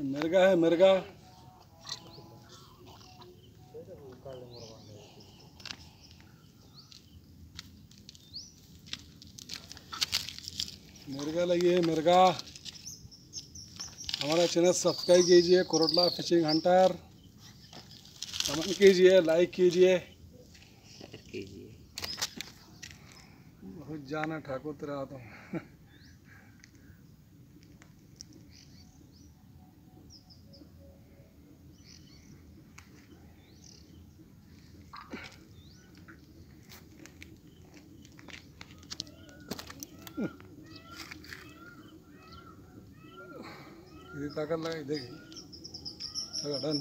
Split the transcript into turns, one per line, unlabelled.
मिर्गा है मिर्गा। मिर्गा लगी है मिर्गा। हमारा चैनल सब्सक्राइब कीजिए कोरटला फिशिंग हंटर कमेंट कीजिए लाइक कीजिए। बहुत जाना ठाकुर तेरा आता हूँ कितनी ताकत लगाई देखी। डन